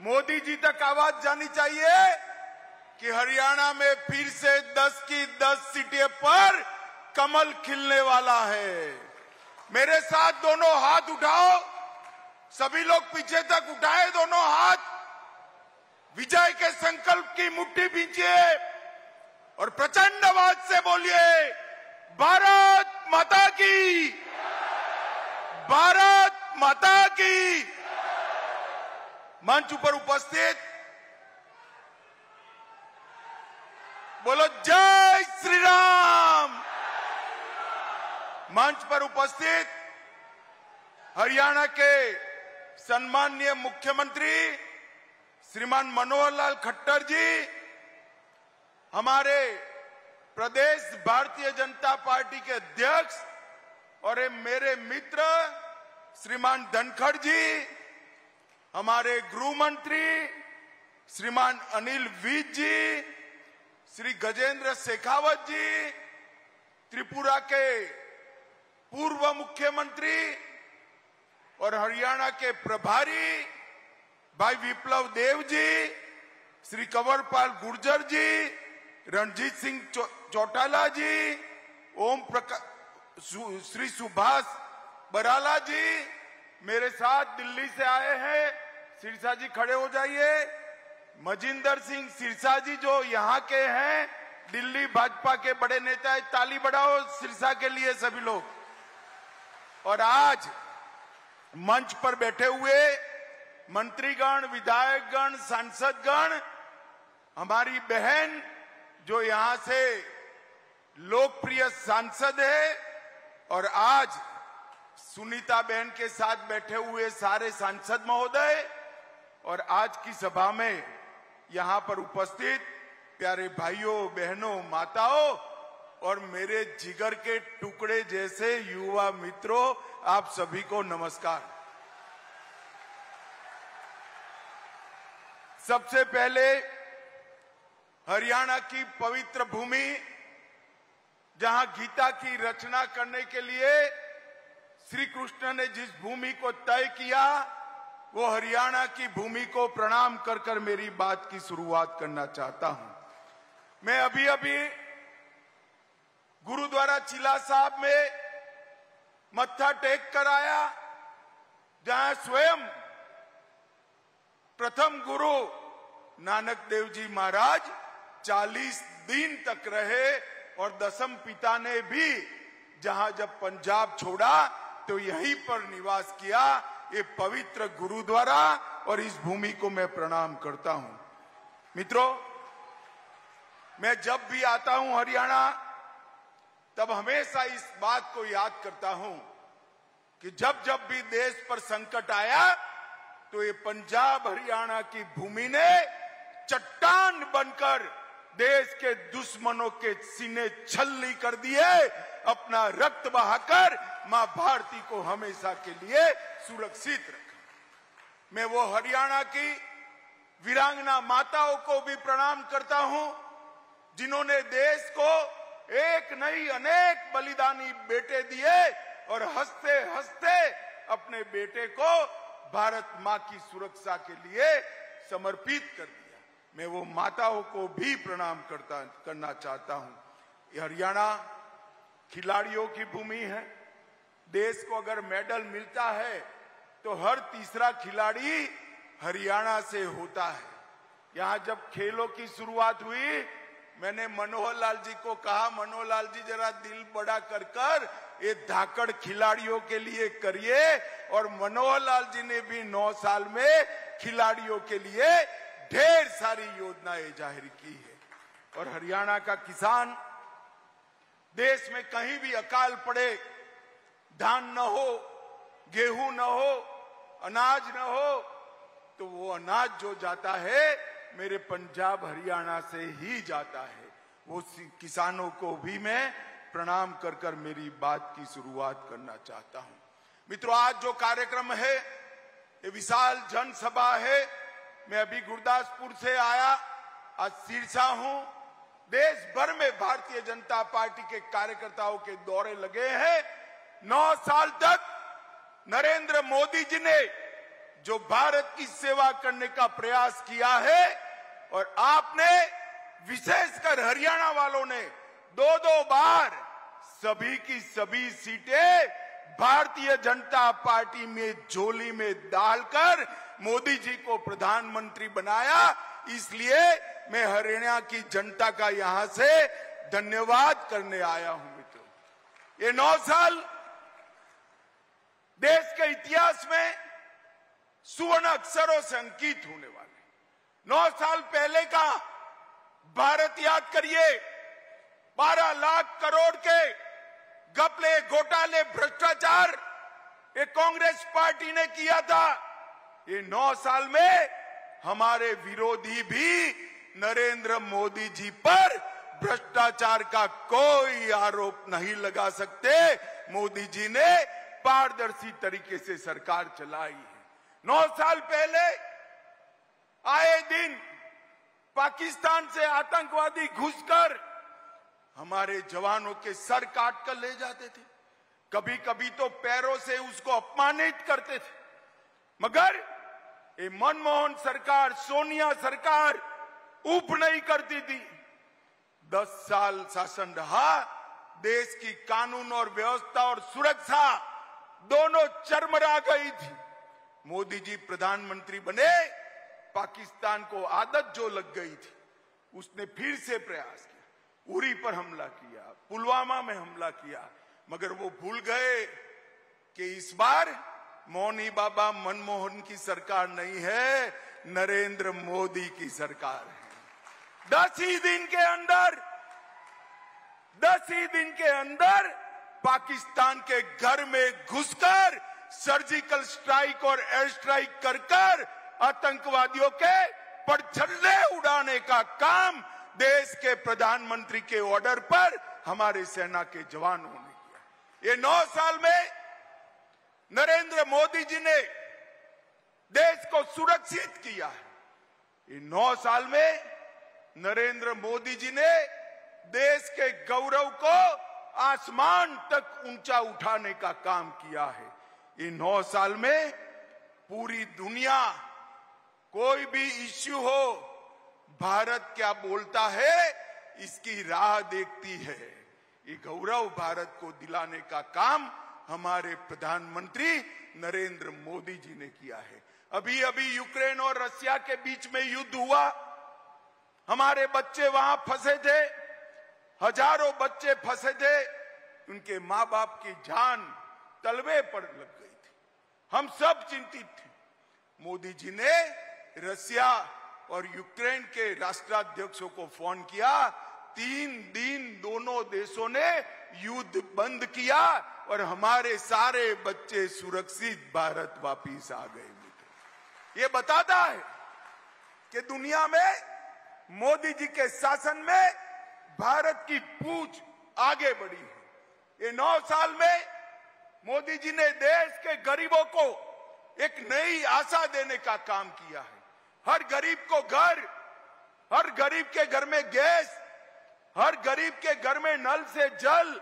मोदी जी तक आवाज़ जानी चाहिए कि हरियाणा में फिर से 10 की 10 सीटें पर कमल खिलने वाला है। मेरे साथ दोनों हाथ उठाओ। सभी लोग पीछे तक उठाए दोनों हाथ। विजय के संकल्प की मुट्ठी बीजिए और प्रचंड आवाज़ से बोलिए, भारत माता की, भारत माता की। मंच पर उपस्थित। बोलो, जय श्री राम मंच पर उपस्थित हरियाणा के सम्माननीय मुख्यमंत्री श्रीमान मनोहर लाल खट्टर जी, हमारे प्रदेश भारतीय जनता पार्टी के अध्यक्ष और मेरे मित्र श्रीमान धनखड़ जी हमारे गृह मंत्री श्रीमान अनिल विज जी, श्री गजेंद्र शेखावत जी, त्रिपुरा के पूर्व मुख्यमंत्री और हरियाणा के प्रभारी भाई विप्लव देव जी, श्री कंवरपाल गुर्जर जी, रणजीत सिंह चौटाला जी, ओम प्रकाश श्री सुभाष बराला जी मेरे साथ दिल्ली से आए हैं। सिरसा जी खड़े हो जाइए। मजिंदर सिंह सिरसा जी जो यहाँ के हैं, दिल्ली भाजपा के बड़े नेता है, ताली बढ़ाओ सिरसा के लिए सभी लोग। और आज मंच पर बैठे हुए मंत्रीगण, विधायकगण, सांसदगण, हमारी बहन जो यहाँ से लोकप्रिय सांसद है, और आज सुनीता बहन के साथ बैठे हुए सारे सांसद महोदय और आज की सभा में यहाँ पर उपस्थित प्यारे भाइयों, बहनों, माताओं और मेरे जिगर के टुकड़े जैसे युवा मित्रों, आप सभी को नमस्कार। सबसे पहले हरियाणा की पवित्र भूमि, जहाँ गीता की रचना करने के लिए श्री कृष्ण ने जिस भूमि को तय किया वो हरियाणा की भूमि को प्रणाम कर कर मेरी बात की शुरुआत करना चाहता हूँ। मैं अभी अभी गुरुद्वारा चिला साहब में मत्था टेक कर आया, जहाँ स्वयं प्रथम गुरु नानक देव जी महाराज 40 दिन तक रहे और दसम पिता ने भी जहाँ जब पंजाब छोड़ा तो यहीं पर निवास किया। ये पवित्र गुरुद्वारा और इस भूमि को मैं प्रणाम करता हूँ। मित्रों, मैं जब भी आता हूँ हरियाणा, तब हमेशा इस बात को याद करता हूँ कि जब जब भी देश पर संकट आया तो ये पंजाब हरियाणा की भूमि ने चट्टान बनकर देश के दुश्मनों के सीने छलनी कर दिए, अपना रक्त बहाकर माँ भारती को हमेशा के लिए सुरक्षित रखा। मैं वो हरियाणा की वीरांगना माताओं को भी प्रणाम करता हूँ, जिन्होंने देश को एक नहीं, अनेक बलिदानी बेटे दिए और हँसते हँसते अपने बेटे को भारत माँ की सुरक्षा के लिए समर्पित कर दिया। मैं वो माताओं को भी प्रणाम करता, करना चाहता हूँ। हरियाणा खिलाड़ियों की भूमि है देश को अगर मेडल मिलता है तो हर तीसरा खिलाड़ी हरियाणा से होता है। यहाँ जब खेलों की शुरुआत हुई, मैंने मनोहर लाल जी को कहा, मनोहर लाल जी, जरा दिल बड़ा कर कर ये धाकड़ खिलाड़ियों के लिए करिए। और मनोहर लाल जी ने भी नौ साल में खिलाड़ियों के लिए ढेर सारी योजनाएँ ज़ाहिर की है। और हरियाणा का किसान, देश में कहीं भी अकाल पड़े धान न हो, गेहूँ न हो, अनाज न हो तो वो अनाज जो जाता है, मेरे पंजाब हरियाणा से ही जाता है। वो किसानों को भी मैं प्रणाम कर कर मेरी बात की शुरुआत करना चाहता हूँ। मित्रों, आज जो कार्यक्रम है, ये विशाल जनसभा है। मैं अभी गुरदासपुर से आया, आज सिरसा हूँ। देश भर में भारतीय जनता पार्टी के कार्यकर्ताओं के दौरे लगे हैं। नौ साल तक नरेंद्र मोदी जी ने जो भारत की सेवा करने का प्रयास किया है और आपने, विशेषकर हरियाणा वालों ने दो दो बार सभी की सभी सीटें भारतीय जनता पार्टी में झोली में डालकर मोदी जी को प्रधानमंत्री बनाया। इसलिए मैं हरियाणा की जनता का यहाँ से धन्यवाद करने आया हूँ मित्रों। ये नौ साल देश के इतिहास में सुवर्ण अक्षरों से अंकित होने वाले नौ साल पहले का भारत याद करिए, बारह लाख करोड़ के गपले घोटाले भ्रष्टाचार ये कांग्रेस पार्टी ने किया था। ये नौ साल में हमारे विरोधी भी नरेंद्र मोदी जी पर भ्रष्टाचार का कोई आरोप नहीं लगा सकते। मोदी जी ने पारदर्शी तरीके से सरकार चलाई है। नौ साल पहले आए दिन पाकिस्तान से आतंकवादी घुसकर हमारे जवानों के सर काट कर ले जाते थे। कभी कभी तो पैरों से उसको अपमानित करते थे। मगर ये मनमोहन सरकार, सोनिया सरकार ऊप नहीं करती थी। दस साल शासन रहा, देश की कानून और व्यवस्था और सुरक्षा दोनों चरमरा गई थी। मोदी जी प्रधानमंत्री बने, पाकिस्तान को आदत जो लग गई थी, उसने फिर से प्रयास किया। उरी पर हमला किया, पुलवामा में हमला किया, मगर वो भूल गए कि इस बार मौनी बाबा मनमोहन की सरकार नहीं है, नरेंद्र मोदी की सरकार है। दस ही दिन के अंदर, दस ही दिन के अंदर पाकिस्तान के घर में घुसकर सर्जिकल स्ट्राइक और एयर स्ट्राइक कर कर आतंकवादियों के पड़छल्ले उड़ाने का काम देश के प्रधानमंत्री के ऑर्डर पर हमारे सेना के जवानों ने किया। ये नौ साल में नरेंद्र मोदी जी ने देश को सुरक्षित किया है। ये नौ साल में नरेंद्र मोदी जी ने देश के गौरव को आसमान तक ऊँचा उठाने का काम किया है। इन नौ साल में पूरी दुनिया कोई भी इश्यू हो, भारत क्या बोलता है, इसकी राह देखती है। ये गौरव भारत को दिलाने का काम हमारे प्रधानमंत्री नरेंद्र मोदी जी ने किया है। अभी अभी यूक्रेन और रशिया के बीच में युद्ध हुआ। हमारे बच्चे वहाँ फंसे थे। हज़ारों बच्चे फंसे थे, उनके माँ बाप की जान तलवे पर लग गई थी। हम सब चिंतित थे। मोदी जी ने रशिया और यूक्रेन के राष्ट्राध्यक्षों को फ़ोन किया। तीन दिन दोनों देशों ने युद्ध बंद किया और हमारे सारे बच्चे सुरक्षित भारत वापिस आ गए। ये बताता है कि दुनिया में मोदी जी के शासन में भारत की पूछ आगे बढ़ी है। ये नौ साल में मोदी जी ने देश के गरीबों को एक नई आशा देने का काम किया है। हर गरीब को घर, हर गरीब के घर में गैस, हर गरीब के घर में नल से जल,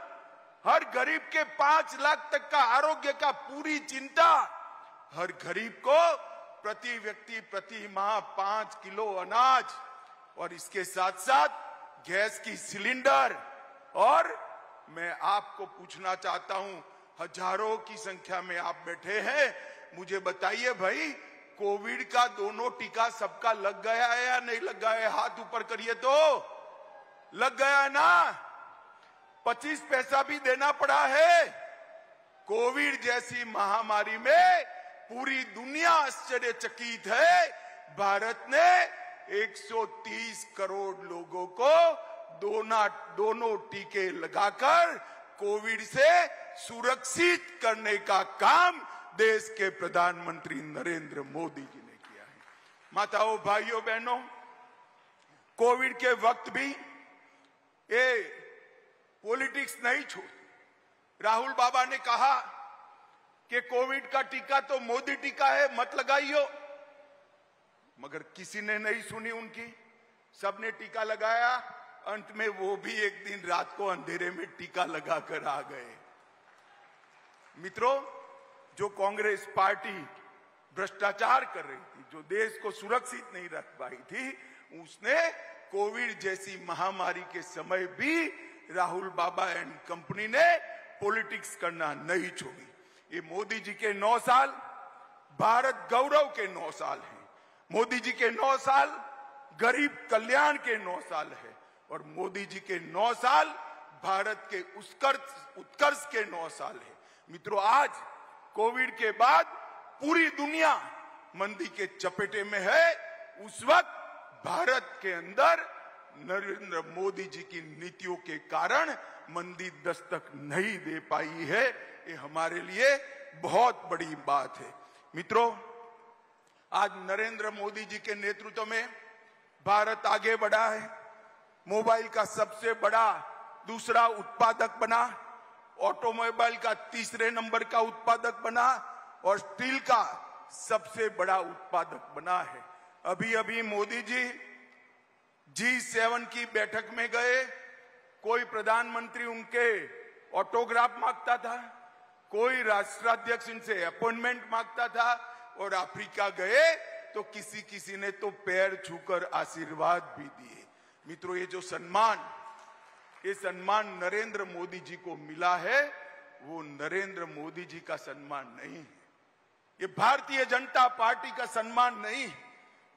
हर गरीब के पाँच लाख तक का आरोग्य का पूरी चिंता, हर गरीब को प्रति व्यक्ति, प्रति माह पाँच किलो अनाज और इसके साथ साथ गैस की सिलेंडर। और मैं आपको पूछना चाहता हूँ, हज़ारों की संख्या में आप बैठे हैं। मुझे बताइए भाई, कोविड का दोनों टीका सबका लग गया है या नहीं लग गया है? हाथ ऊपर करिए तो। लग गया है ना? पच्चीस पैसा भी देना पड़ा है। कोविड जैसी महामारी में पूरी दुनिया आश्चर्यचकित है। भारत ने 130 करोड़ लोगों को दोना, दोनों टीके लगाकर कोविड से सुरक्षित करने का काम देश के प्रधानमंत्री नरेंद्र मोदी जी ने किया है। माताओं, भाइयों, बहनों, कोविड के वक्त भी ये पॉलिटिक्स नहीं छोड़ राहुल बाबा ने कहा कि कोविड का टीका तो मोदी टीका है, मत लगाइयो। मगर किसी ने नहीं सुनी उनकी। सबने टीका लगाया, अंत में वो भी एक दिन रात को अंधेरे में टीका लगाकर आ गए। मित्रों, जो कांग्रेस पार्टी भ्रष्टाचार कर रही थी, जो देश को सुरक्षित नहीं रख पाई थी, उसने कोविड जैसी महामारी के समय भी राहुल बाबा एंड कंपनी ने पॉलिटिक्स करना नहीं छोड़ी। ये मोदी जी के नौ साल, भारत गौरव के नौ साल हैं। मोदी जी के नौ साल, गरीब कल्याण के नौ साल है। और मोदी जी के नौ साल, भारत के उत्कर्ष उत्कर्ष के नौ साल है। मित्रों, आज कोविड के बाद पूरी दुनिया मंदी के चपेटे में है। उस वक्त भारत के अंदर नरेंद्र मोदी जी की नीतियों के कारण मंदी दस्तक नहीं दे पाई है। ये हमारे लिए बहुत बड़ी बात है। मित्रों आज नरेंद्र मोदी जी के नेतृत्व में भारत आगे बढ़ा है। मोबाइल का सबसे बड़ा दूसरा उत्पादक बना, ऑटोमोबाइल का तीसरे नंबर का उत्पादक बना और स्टील का सबसे बड़ा उत्पादक बना है। अभी अभी मोदी जी जी सेवन की बैठक में गए। कोई प्रधानमंत्री उनके ऑटोग्राफ माँगता था, कोई राष्ट्राध्यक्ष इनसे अपॉइंटमेंट माँगता था और अफ्रीका गए तो किसी किसी ने तो पैर छूकर आशीर्वाद भी दिए। मित्रों, ये जो सम्मान, ये सम्मान नरेंद्र मोदी जी को मिला है, वो नरेंद्र मोदी जी का सम्मान नहीं है। ये भारतीय जनता पार्टी का सम्मान नहीं है।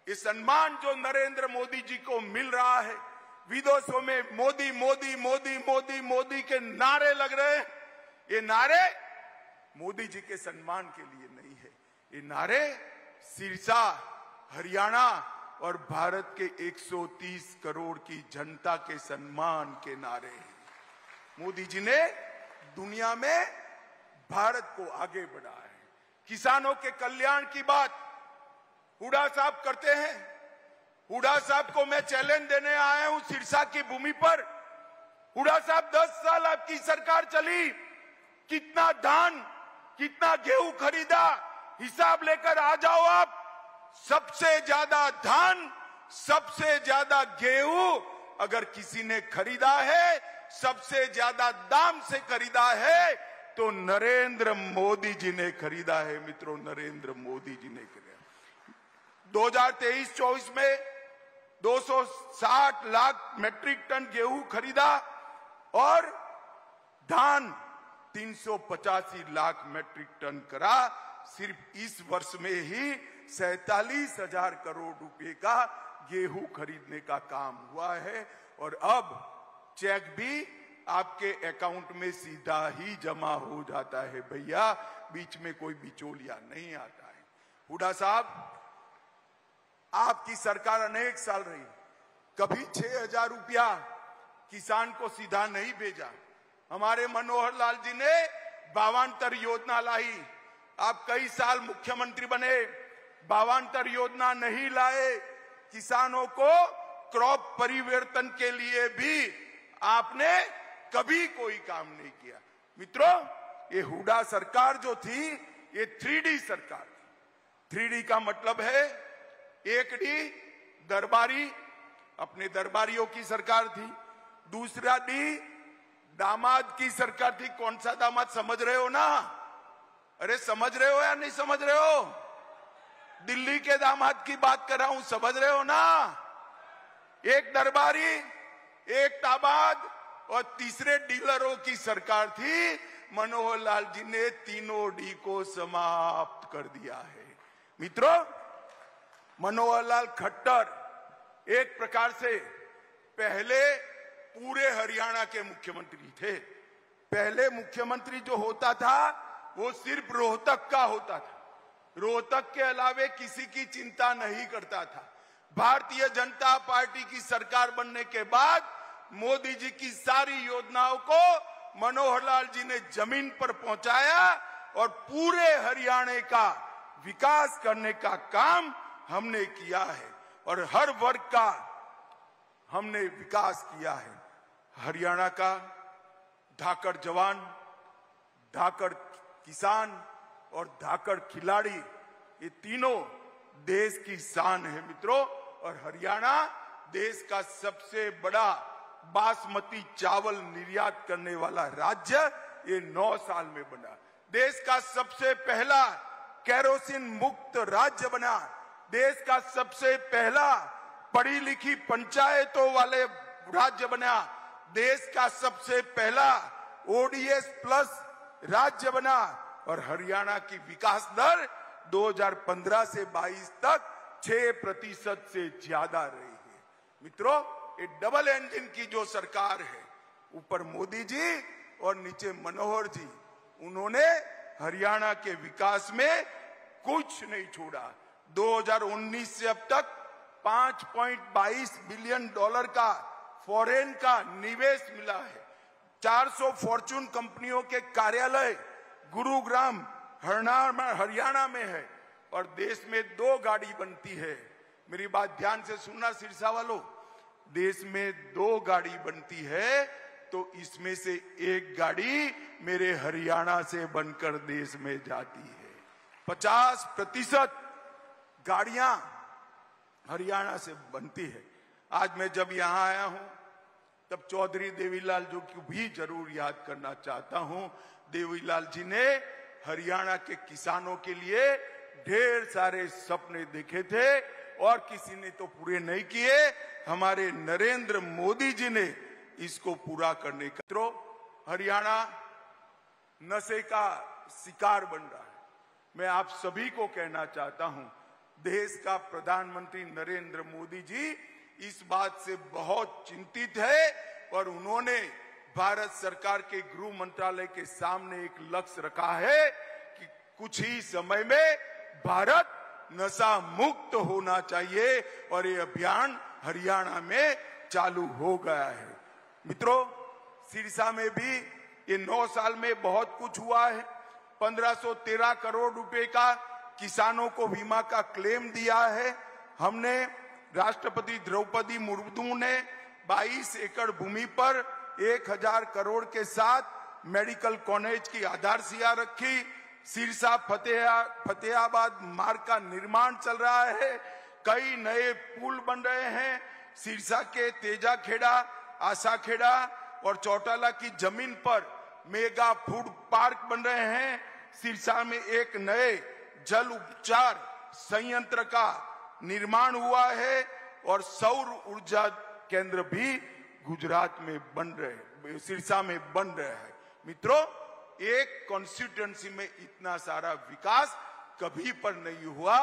ये सम्मान जो नरेंद्र मोदी जी को मिल रहा है, विदेशों में मोदी मोदी मोदी मोदी मोदी के नारे लग रहे हैं। ये नारे मोदी जी के सम्मान के लिए नहीं। ये नारे सिरसा, हरियाणा और भारत के 130 करोड़ की जनता के सम्मान के नारे हैं। मोदी जी ने दुनिया में भारत को आगे बढ़ाया है। किसानों के कल्याण की बात हुडा साहब करते हैं। हुडा साहब को मैं चैलेंज देने आया हूँ सिरसा की भूमि पर। हुडा साहब, दस साल आपकी सरकार चली। कितना धान, कितना गेहूँ खरीदा हिसाब लेकर आ जाओ आप। सबसे ज़्यादा धान, सबसे ज़्यादा गेहूँ अगर किसी ने खरीदा है, सबसे ज़्यादा दाम से खरीदा है तो नरेंद्र मोदी जी ने खरीदा है, मित्रों, नरेंद्र मोदी जी ने खरीदा 2023-24 में 260 लाख मैट्रिक टन गेहूँ खरीदा और धान तीन सौ पचासी लाख मैट्रिक टन करा। सिर्फ़ इस वर्ष में ही सैतालीस हज़ार करोड़ रुपए का गेहूँ खरीदने का काम हुआ है। और अब चेक भी आपके अकाउंट में सीधा ही जमा हो जाता है भैया। बीच में कोई बिचौलिया नहीं आता है। हुडा साहब, आपकी सरकार अनेक साल रही। कभी छह हज़ार रुपया किसान को सीधा नहीं भेजा। हमारे मनोहर लाल जी ने बावान्तर योजना लाई। आप कई साल मुख्यमंत्री बने बावान्तर योजना नहीं लाए, किसानों को क्रॉप परिवर्तन के लिए भी आपने कभी कोई काम नहीं किया। मित्रों, ये हुडा सरकार जो थी, ये थ्री सरकार थी। थ्री का मतलब है, एक डी दरबारी, अपने दरबारियों की सरकार थी। दूसरा डी दामाद की सरकार थी। कौन सा दामाद, समझ रहे हो ना? अरे समझ रहे हो या नहीं समझ रहे हो? दिल्ली के दामाद की बात कर रहा हूँ, समझ रहे हो ना? एक दरबारी, एक ताबाद और तीसरे डीलरों की सरकार थी। मनोहर लाल जी ने तीनों डी को समाप्त कर दिया है। मित्रों, मनोहर लाल खट्टर एक प्रकार से पहले पूरे हरियाणा के मुख्यमंत्री थे। पहले मुख्यमंत्री जो होता था वो सिर्फ़ रोहतक का होता था। रोहतक के अलावे किसी की चिंता नहीं करता था। भारतीय जनता पार्टी की सरकार बनने के बाद मोदी जी की सारी योजनाओं को मनोहर लाल जी ने ज़मीन पर पहुँचाया और पूरे हरियाणा का विकास करने का काम हमने किया है और हर वर्ग का हमने विकास किया है। हरियाणा का धाकड़ जवान धाकड़ किसान और धाकड़ खिलाड़ी, ये तीनों देश की शान है मित्रों। और हरियाणा देश का सबसे बड़ा बासमती चावल निर्यात करने वाला राज्य ये नौ साल में बना। देश का सबसे पहला कैरोसिन मुक्त राज्य बना। देश का सबसे पहला पढ़ी लिखी पंचायतों वाले राज्य बना। देश का सबसे पहला ओडीएस प्लस राज्य बना और हरियाणा की विकास दर 2015 से 22 तक 6 प्रतिशत से ज़्यादा रही है। मित्रों, ये डबल इंजन की जो सरकार है, ऊपर मोदी जी और नीचे मनोहर जी, उन्होंने हरियाणा के विकास में कुछ नहीं छोड़ा। 2019 से अब तक 5.22 बिलियन डॉलर का फॉरेन का निवेश मिला है। 400 फॉर्चून कंपनियों के कार्यालय गुरुग्राम हरियाणा में है और देश में दो गाड़ी बनती है। मेरी बात ध्यान से सुनना सिरसा वालों। देश में दो गाड़ी बनती है तो इसमें से एक गाड़ी मेरे हरियाणा से बनकर देश में जाती है। पचास प्रतिशत गाड़ियाँ हरियाणा से बनती है। आज मैं जब यहाँ आया हूँ तब चौधरी देवीलाल जो की भी ज़रूर याद करना चाहता हूँ, देवीलाल जी ने हरियाणा के किसानों के लिए ढेर सारे सपने देखे थे और किसी ने तो पूरे नहीं किए। हमारे नरेंद्र मोदी जी ने इसको पूरा करने का तो हरियाणा नशे का शिकार बन रहा है। मैं आप सभी को कहना चाहता हूँ, देश का प्रधानमंत्री नरेंद्र मोदी जी इस बात से बहुत चिंतित है और उन्होंने भारत सरकार के गृह मंत्रालय के सामने एक लक्ष्य रखा है कि कुछ ही समय में भारत नशा मुक्त होना चाहिए और ये अभियान हरियाणा में चालू हो गया है। मित्रों, सिरसा में भी ये नौ साल में बहुत कुछ हुआ है। 1513 करोड़ रुपए का किसानों को बीमा का क्लेम दिया है। हमने राष्ट्रपति द्रौपदी मुर्मू ने 22 एकड़ भूमि पर 1000 करोड़ के साथ मेडिकल कॉलेज की आधारशिला रखी। सिरसा फतेहा, फतेहाबाद मार्ग का निर्माण चल रहा है। कई नए पुल बन रहे हैं। सिरसा के तेजा खेड़ा आशा खेड़ा और चौटाला की ज़मीन पर मेगा फ़ूड पार्क बन रहे हैं। सिरसा में एक नए जल उपचार संयंत्र का निर्माण हुआ है और सौर ऊर्जा केंद्र भी गुजरात में बन रहे सिरसा में बन रहे हैं। मित्रों, एक कॉन्स्टिट्युएंसी में इतना सारा विकास कभी पर नहीं हुआ।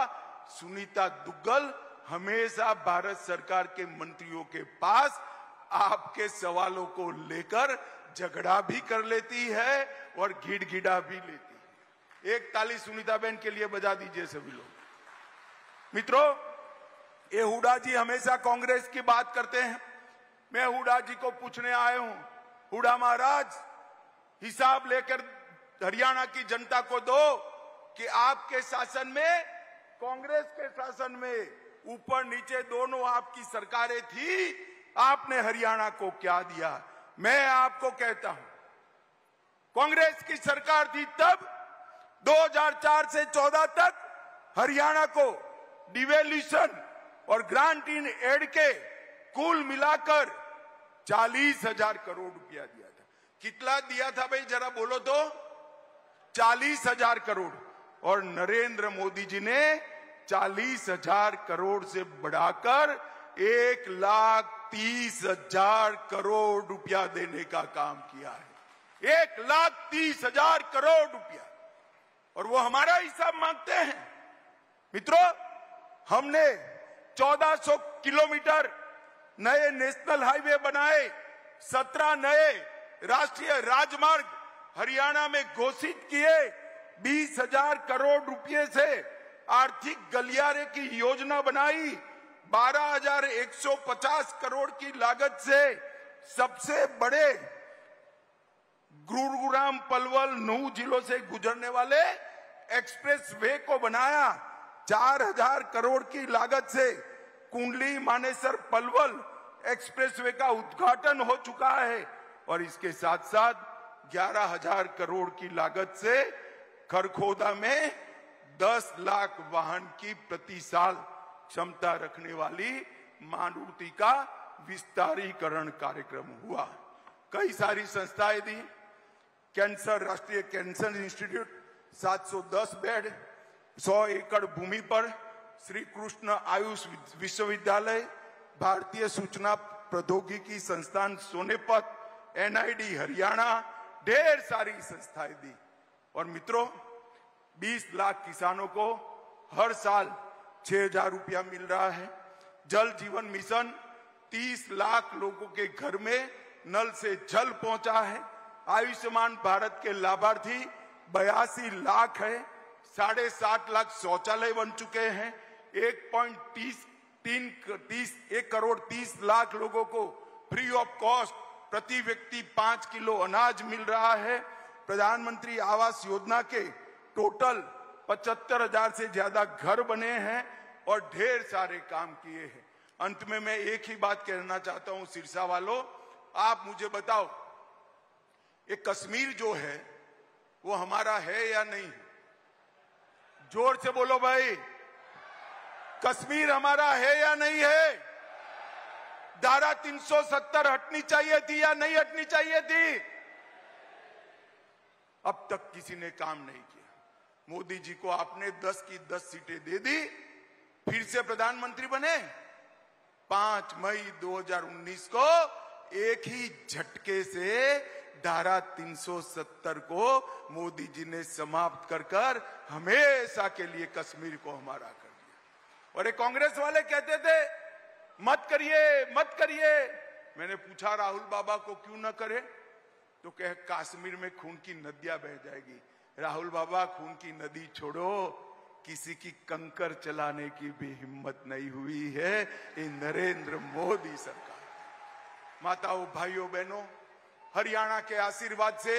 सुनीता दुग्गल, हमेशा भारत सरकार के मंत्रियों के पास आपके सवालों को लेकर झगड़ा भी कर लेती है और गिड़गिड़ा भी लेती है। एक ताली सुनीता बहन के लिए बजा दीजिए सभी लोग। मित्रों ये हुडा जी हमेशा कांग्रेस की बात करते हैं। मैं हुडा जी को पूछने आया हूँ, हुडा महाराज, हिसाब लेकर हरियाणा की जनता को दो कि आपके शासन में, कांग्रेस के शासन में ऊपर नीचे दोनों आपकी सरकारें थी, आपने हरियाणा को क्या दिया? मैं आपको कहता हूँ, कांग्रेस की सरकार थी तब 2004 से 14 तक हरियाणा को डिवेल्यूशन और ग्रांट इन एड के कुल मिलाकर चालीस हज़ार करोड़ रुपया दिया था। कितना दिया था भाई? जरा बोलो तो। चालीस हज़ार करोड़। और नरेंद्र मोदी जी ने चालीस हज़ार करोड़ से बढ़ाकर एक लाख तीस हज़ार करोड़ रुपया देने का काम किया है। एक लाख तीस हज़ार करोड़ रुपया। और वो हमारा हिसाब मांगते हैं। मित्रों, हमने 1400 किलोमीटर नए नेशनल हाईवे बनाए 17 नए राष्ट्रीय राजमार्ग हरियाणा में घोषित किए, बीस हज़ार करोड़ रुपए से आर्थिक गलियारे की योजना बनाई, बारह हज़ार एक सौ पचास करोड़ की लागत से सबसे बड़े गुरुग्राम पलवल नौ जिलों से गुजरने वाले एक्सप्रेस वे को बनाया। चार हज़ार करोड़ की लागत से कुंडली मानेसर पलवल एक्सप्रेसवे का उद्घाटन हो चुका है और इसके साथ साथ ग्यारह हज़ार करोड़ की लागत से खरखोदा में दस लाख वाहन की प्रति साल क्षमता रखने वाली मारुति का विस्तारीकरण कार्यक्रम हुआ। कई सारी संस्थाएँ दी। कैंसर, राष्ट्रीय कैंसर इंस्टीट्यूट 710 बेड सौ एकड़ भूमि पर श्री कृष्ण आयुष विश्वविद्यालय भारतीय सूचना प्रौद्योगिकी संस्थान सोनेपत एनआईडी हरियाणा ढेर सारी संस्थाएँ दी और मित्रों 20 लाख किसानों को हर साल 6000 रुपया मिल रहा है जल जीवन मिशन 30 लाख लोगों के घर में नल से जल पहुँचा है आयुष्मान भारत के लाभार्थी बयासी लाख है साढ़े सात लाख शौचालय बन चुके हैं। एक पॉइंट तीस, तीन तीस, एक करोड़ तीस लाख लोगों को फ्री ऑफ़ कॉस्ट प्रति व्यक्ति पाँच किलो अनाज मिल रहा है। प्रधानमंत्री आवास योजना के टोटल पचहत्तर हज़ार से ज़्यादा घर बने हैं और ढेर सारे काम किए हैं। अंत में मैं एक ही बात कहना चाहता हूँ सिरसा वालों आप मुझे बताओ, ये कश्मीर जो है, वो हमारा है या नहीं? ज़ोर से बोलो भाई। कश्मीर हमारा है या नहीं है? धारा 370 हटनी चाहिए थी या नहीं हटनी चाहिए थी? अब तक किसी ने काम नहीं किया। मोदी जी को आपने 10 की 10 सीटें दे दी, फिर से प्रधानमंत्री बने। 5 मई 2019 को एक ही झटके से धारा 370 को मोदी जी ने समाप्त कर कर हमेशा के लिए कश्मीर को हमारा कर दिया। और ये कांग्रेस वाले कहते थे, मत करिए मत करिए। मैंने पूछा, राहुल बाबा को क्यों न करे? तो कह, कश्मीर में खून की नदियाँ बह जाएगी। राहुल बाबा, खून की नदी छोड़ो, किसी की कंकर चलाने की भी हिम्मत नहीं हुई है, ये नरेंद्र मोदी सरकार। माताओं, भाइयों, बहनों हरियाणा के आशीर्वाद से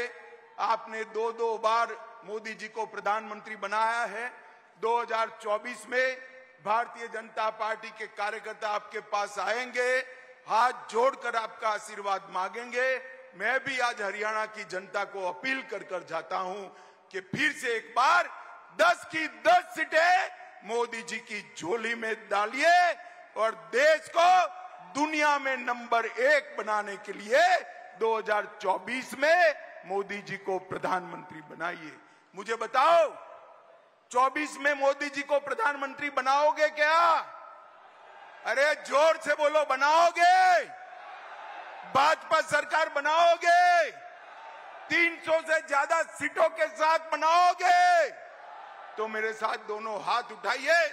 आपने दो दो बार मोदी जी को प्रधानमंत्री बनाया है। 2024 में भारतीय जनता पार्टी के कार्यकर्ता आपके पास आएँगे, हाथ जोड़कर आपका आशीर्वाद मांगेंगे। मैं भी आज हरियाणा की जनता को अपील कर कर जाता हूँ कि फिर से एक बार 10 की 10 सीटें मोदी जी की झोली में डालिए और देश को दुनिया में नंबर एक बनाने के लिए 2024 में मोदी जी को प्रधानमंत्री बनाइए। मुझे बताओ 24 में मोदी जी को प्रधानमंत्री बनाओगे क्या? अरे ज़ोर से बोलो, बनाओगे? भाजपा सरकार बनाओगे? 300 से ज़्यादा सीटों के साथ बनाओगे? तो मेरे साथ दोनों हाथ उठाइए।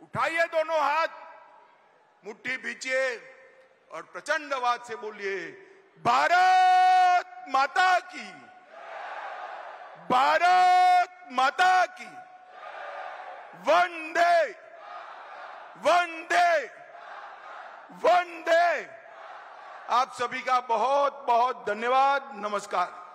उठाइए दोनों हाथ। मुट्ठी पीछे और प्रचंड आवाज़ से बोलिए भारत माता की। भारत माता की। वंदे। वंदे। वंदे। आप सभी का बहुत बहुत धन्यवाद, नमस्कार।